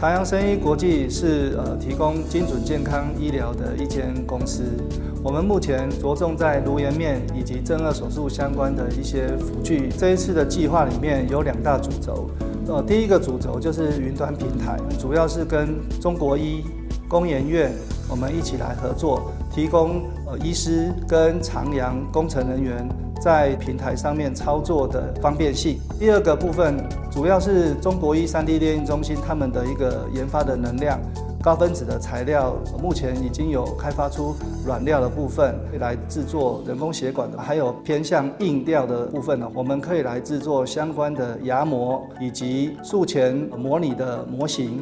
长阳生医国际是呃提供精准健康医疗的一间公司。我们目前着重在颅颜面以及正颌手术相关的一些辅具。这一次的计划里面有两大主轴，呃，第一个主轴就是云端平台，主要是跟中国医、工研院我们一起来合作，提供呃医师跟长阳工程人员。在平台上面操作的方便性。第二个部分主要是中国医 3D 列印中心他们的一个研发的能量，高分子的材料，目前已经有开发出软料的部分，来制作人工血管的，还有偏向硬料的部分呢，我们可以来制作相关的牙模以及术前模拟的模型。